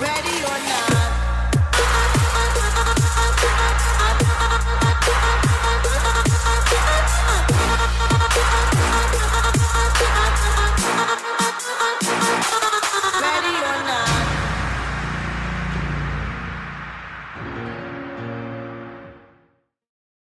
ready or not.